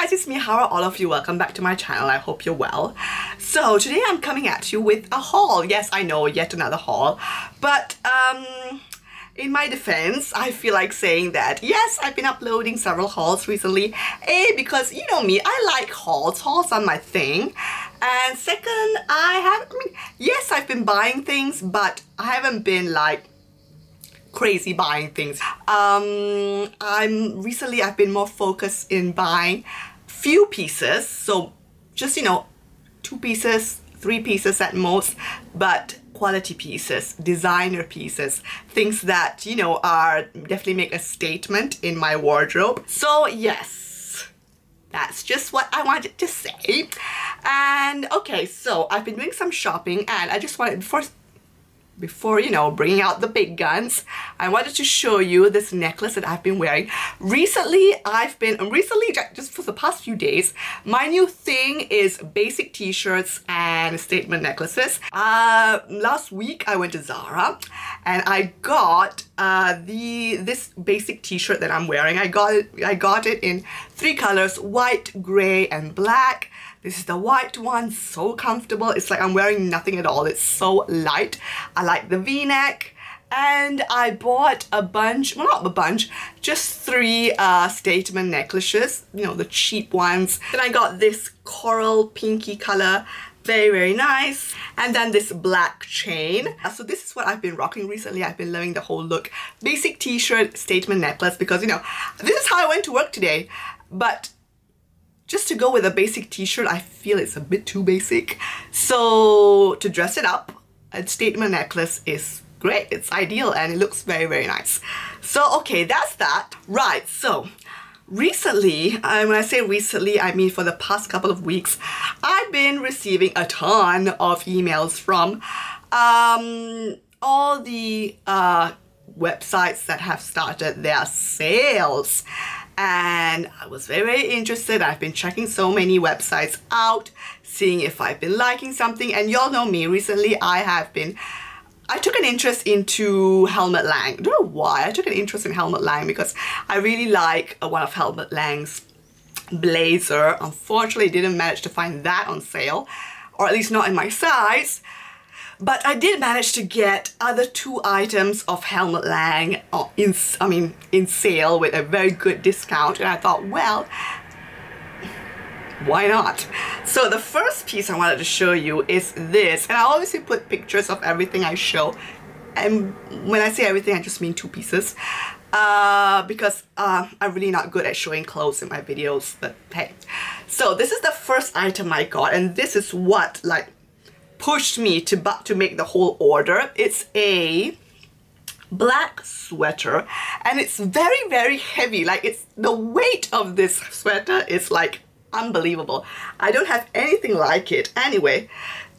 guys, it's me How are all of you? Welcome back to my channel. I hope you're well. So today I'm coming at you with a haul. Yes, I know, yet another haul. But um in my defense, I feel like saying that yes, I've been uploading several hauls recently. A, because you know me, I like hauls. Hauls are my thing. And second, I have, I mean, yes, I've been buying things, but I haven't been like crazy buying things. Um, I'm recently I've been more focused in buying few pieces, so just you know, two pieces, three pieces at most, but quality pieces, designer pieces, things that you know are definitely make a statement in my wardrobe. So yes, that's just what I wanted to say. And okay, so I've been doing some shopping and I just wanted before before, you know, bringing out the big guns, I wanted to show you this necklace that I've been wearing. Recently, I've been, recently, just for the past few days, my new thing is basic t-shirts and statement necklaces. Uh, last week, I went to Zara and I got uh, the this basic t-shirt that I'm wearing. I got I got it in three colors, white, gray, and black. This is the white one, so comfortable. It's like I'm wearing nothing at all. It's so light. I like the v-neck. And I bought a bunch, well not a bunch, just three uh, statement necklaces, you know, the cheap ones. Then I got this coral pinky color very very nice and then this black chain uh, so this is what I've been rocking recently I've been loving the whole look basic t-shirt statement necklace because you know this is how I went to work today but just to go with a basic t-shirt, I feel it's a bit too basic. So to dress it up, a statement necklace is great. It's ideal and it looks very, very nice. So okay, that's that. Right, so recently, uh, when I say recently, I mean for the past couple of weeks, I've been receiving a ton of emails from um, all the uh, websites that have started their sales and I was very, very interested. I've been checking so many websites out, seeing if I've been liking something. And y'all know me, recently I have been I took an interest into Helmut Lang. I don't know why. I took an interest in Helmut Lang because I really like uh, one of Helmut Lang's blazer. Unfortunately, didn't manage to find that on sale, or at least not in my size. But I did manage to get other two items of Helmut Lang uh, in, I mean, in sale with a very good discount. And I thought, well, why not? So the first piece I wanted to show you is this. And I obviously put pictures of everything I show. And when I say everything, I just mean two pieces. Uh, because uh, I'm really not good at showing clothes in my videos, but hey. So this is the first item I got, and this is what, like, pushed me to, to make the whole order. It's a black sweater and it's very very heavy like it's the weight of this sweater is like unbelievable. I don't have anything like it. Anyway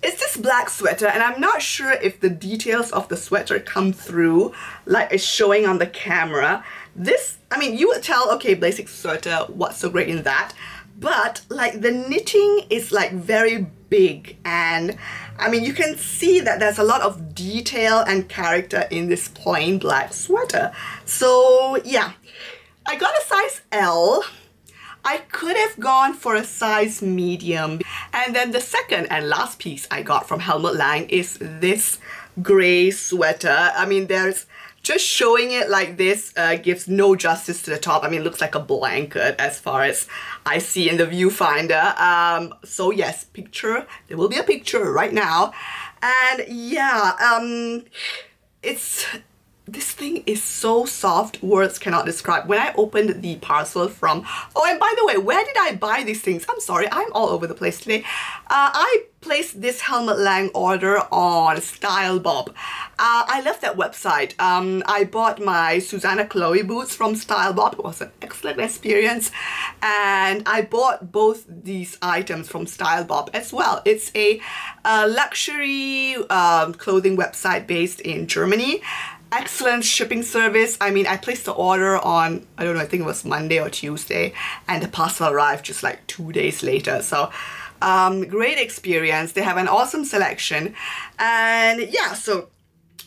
it's this black sweater and I'm not sure if the details of the sweater come through like it's showing on the camera. This I mean you would tell okay basic sweater what's so great in that? But like the knitting is like very big and I mean you can see that there's a lot of detail and character in this plain black sweater. So yeah. I got a size L I could have gone for a size medium and then the second and last piece I got from Helmut Lang is this gray sweater I mean there's just showing it like this uh, gives no justice to the top. I mean, it looks like a blanket as far as I see in the viewfinder. Um, so yes, picture, there will be a picture right now. And yeah, um, it's this thing is so soft, words cannot describe. When I opened the parcel from, oh, and by the way, where did I buy these things? I'm sorry, I'm all over the place today. Uh, I placed this Helmut Lang order on Stylebop. Uh, I love that website. Um, I bought my Susanna Chloe boots from Stylebop. It was an excellent experience. And I bought both these items from Stylebop as well. It's a, a luxury um, clothing website based in Germany excellent shipping service. I mean, I placed the order on, I don't know, I think it was Monday or Tuesday, and the parcel arrived just like two days later. So, um, great experience. They have an awesome selection. And yeah, so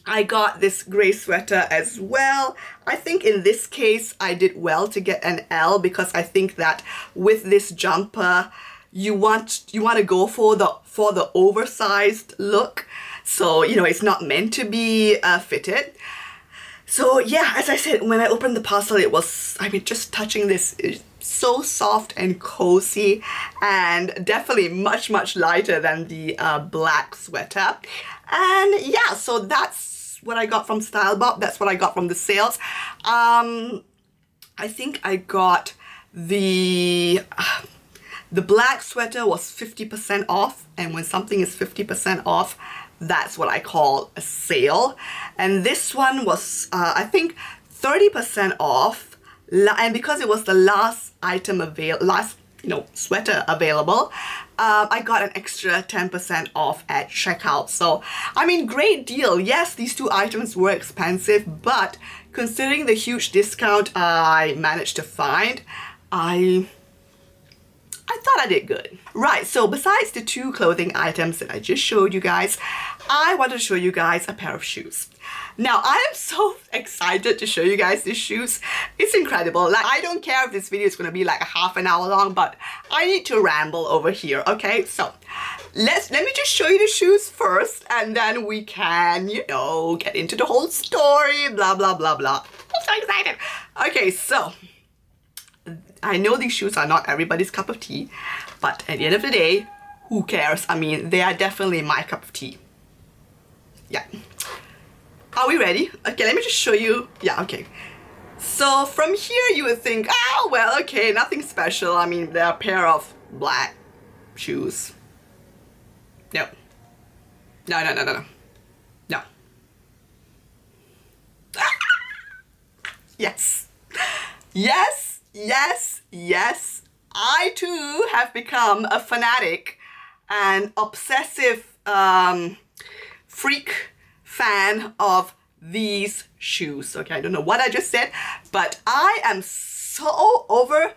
I got this gray sweater as well. I think in this case I did well to get an L because I think that with this jumper you want you want to go for the for the oversized look. So, you know, it's not meant to be uh, fitted. So yeah, as I said, when I opened the parcel, it was, I mean, just touching this is so soft and cozy and definitely much, much lighter than the uh, black sweater. And yeah, so that's what I got from Stylebop. That's what I got from the sales. Um, I think I got the... Uh, the black sweater was 50% off and when something is 50% off that's what I call a sale. And this one was uh, I think 30% off. And because it was the last item avail last you know sweater available um, I got an extra 10% off at checkout. So I mean great deal. Yes these two items were expensive but considering the huge discount I managed to find I I thought I did good. Right, so besides the two clothing items that I just showed you guys, I want to show you guys a pair of shoes. Now, I am so excited to show you guys these shoes. It's incredible. Like, I don't care if this video is going to be like a half an hour long, but I need to ramble over here, okay? So, let's let me just show you the shoes first, and then we can, you know, get into the whole story, blah, blah, blah, blah. I'm so excited. Okay, so, I know these shoes are not everybody's cup of tea, but at the end of the day, who cares? I mean, they are definitely my cup of tea. Yeah. Are we ready? Okay, let me just show you. Yeah, okay. So from here you would think, oh, well, okay, nothing special. I mean, they're a pair of black shoes. No. No, no, no, no, no. No. Ah! yes. Yes yes, yes, I too have become a fanatic and obsessive um, freak fan of these shoes. Okay, I don't know what I just said, but I am so over,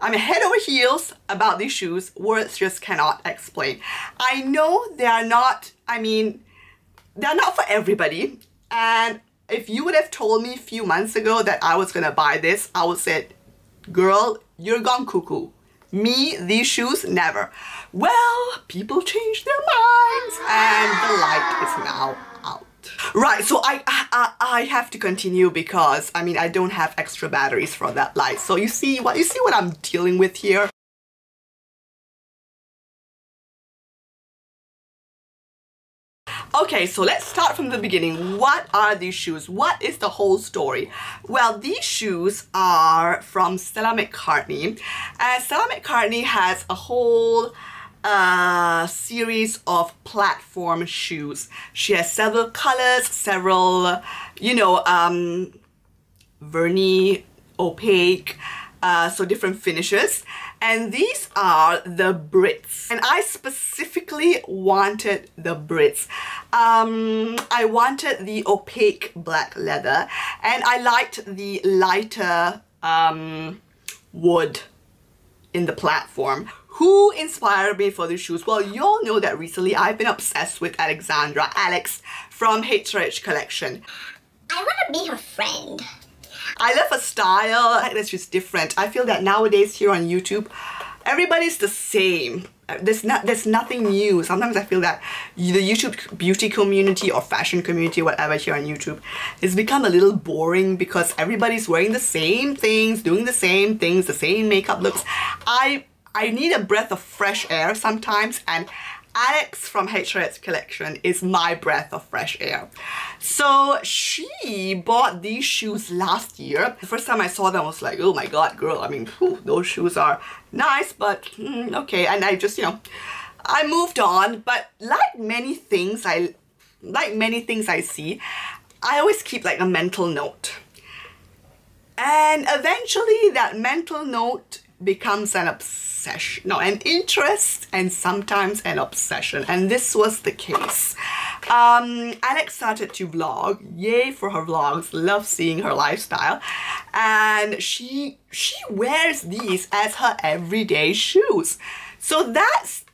I'm head over heels about these shoes. Words just cannot explain. I know they are not, I mean, they're not for everybody. And if you would have told me a few months ago that I was gonna buy this, I would say, Girl, you're gone cuckoo. Me, these shoes, never. Well, people change their minds and the light is now out. Right, so I, I I have to continue because I mean I don't have extra batteries for that light. So you see what you see what I'm dealing with here? Okay, so let's start from the beginning. What are these shoes? What is the whole story? Well, these shoes are from Stella McCartney. And Stella McCartney has a whole uh, series of platform shoes. She has several colors, several, you know, um, opaque, uh, so different finishes and these are the Britts and I specifically wanted the Britts um, I wanted the opaque black leather and I liked the lighter um, wood in the platform who inspired me for these shoes? Well, you all know that recently I've been obsessed with Alexandra Alex from HRH Collection. I want to be her friend. I love her style that's just different. I feel that nowadays here on YouTube, everybody's the same. Uh, there's not there's nothing new. Sometimes I feel that the YouTube beauty community or fashion community, whatever here on YouTube, has become a little boring because everybody's wearing the same things, doing the same things, the same makeup looks. I I need a breath of fresh air sometimes and Alex from HRH Collection is my breath of fresh air. So she bought these shoes last year. The first time I saw them I was like, oh my god girl, I mean, whew, those shoes are nice, but mm, okay. And I just, you know, I moved on. But like many things I, like many things I see, I always keep like a mental note. And eventually that mental note becomes an obsession, no, an interest and sometimes an obsession. And this was the case. Um, Alex started to vlog, yay for her vlogs, love seeing her lifestyle. And she, she wears these as her everyday shoes. So that's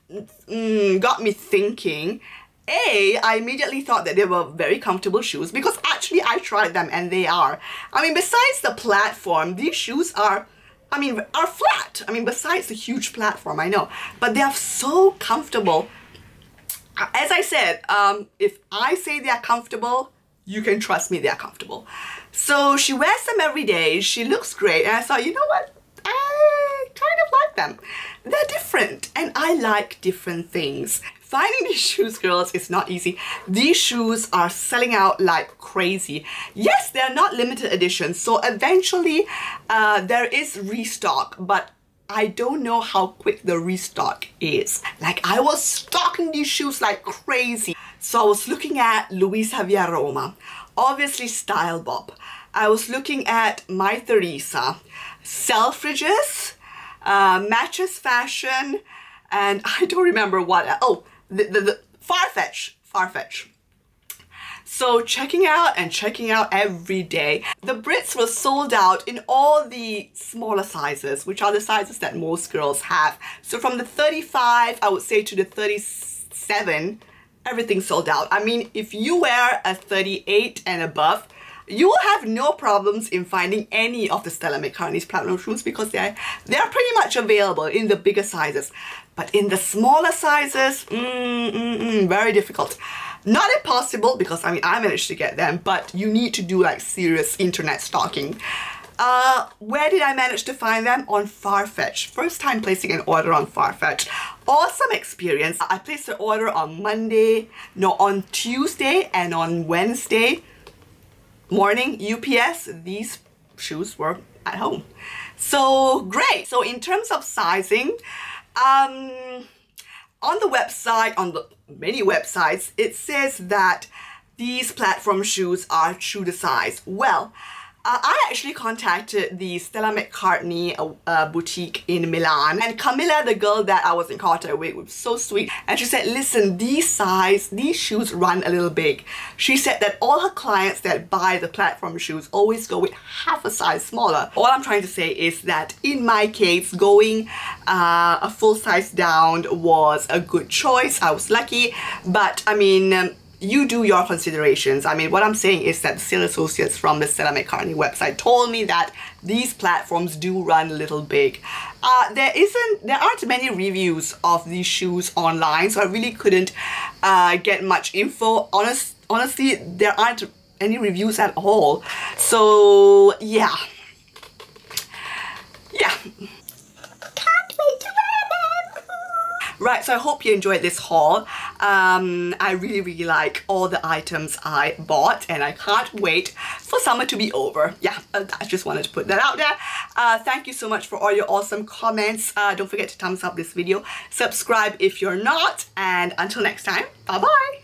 mm, got me thinking A, I immediately thought that they were very comfortable shoes because actually I tried them and they are. I mean, besides the platform, these shoes are I mean, are flat. I mean, besides the huge platform, I know, but they are so comfortable. As I said, um, if I say they are comfortable, you can trust me, they are comfortable. So she wears them every day. She looks great. And I thought, you know what? I kind of like them. They're different and I like different things. Finding these shoes, girls, is not easy. These shoes are selling out like crazy. Yes, they're not limited edition, so eventually uh, there is restock, but I don't know how quick the restock is. Like I was stocking these shoes like crazy. So I was looking at Luisa Roma, obviously Stylebop. I was looking at Mytheresa, Selfridges, uh, Matches Fashion, and I don't remember what, oh, the, the, the Farfetch, Farfetch. So checking out and checking out every day. The Britts were sold out in all the smaller sizes, which are the sizes that most girls have. So from the 35, I would say to the 37, everything sold out. I mean, if you wear a 38 and above, you will have no problems in finding any of the Stella McCartney's platinum shoes because they're, they're pretty much available in the bigger sizes. But in the smaller sizes, mm, mm, mm, very difficult. Not impossible because I mean I managed to get them, but you need to do like serious internet stalking. Uh, where did I manage to find them? On Farfetch. First time placing an order on Farfetch. Awesome experience. I placed the order on Monday, no, on Tuesday and on Wednesday morning UPS. These shoes were at home. So great. So in terms of sizing, um, on the website, on the many websites, it says that these platform shoes are true to size. Well, uh, I actually contacted the Stella McCartney uh, uh, boutique in Milan and Camilla, the girl that I was in contact with, was so sweet and she said, listen, these size, these shoes run a little big. She said that all her clients that buy the platform shoes always go with half a size smaller. All I'm trying to say is that in my case, going uh, a full size down was a good choice. I was lucky, but I mean, um, you do your considerations. I mean, what I'm saying is that the sales associates from the Stella McCartney website told me that these platforms do run a little big. Uh, there isn't, there aren't many reviews of these shoes online, so I really couldn't uh, get much info. Honest, honestly, there aren't any reviews at all. So, yeah. Yeah. Right, so I hope you enjoyed this haul. Um, I really, really like all the items I bought and I can't wait for summer to be over. Yeah, uh, I just wanted to put that out there. Uh, thank you so much for all your awesome comments. Uh, don't forget to thumbs up this video. Subscribe if you're not. And until next time, bye-bye.